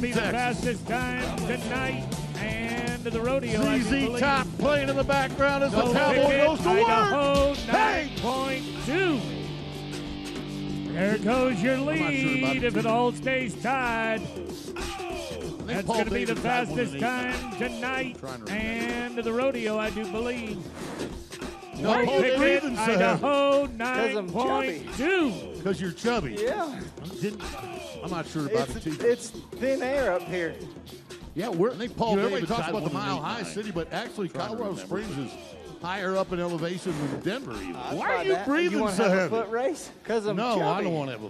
going to be the fastest time tonight. And the rodeo. I do ZZ believe. Top playing in the background as the cowboy goes to work. Idaho, Hey! 9.2. There goes your not sure lead. If it all stays tied, oh. that's going to be the Davis had one fastest time tonight. Trying to. And the rodeo, I do believe. No, Go Bo Pickett, uh, Idaho, I'm chubby. because you're chubby. Yeah. Didn't, I'm not sure about It's, the team. it's thin air up here. Yeah, we're, I think Paul you know, Davis everybody talks about the Mile eight High nine. City, but actually Trying Colorado. Springs is higher up in elevation than Denver even. Why are you that. breathing you so have heavy? A foot race? Because I'm no, chubby. I don't want to have a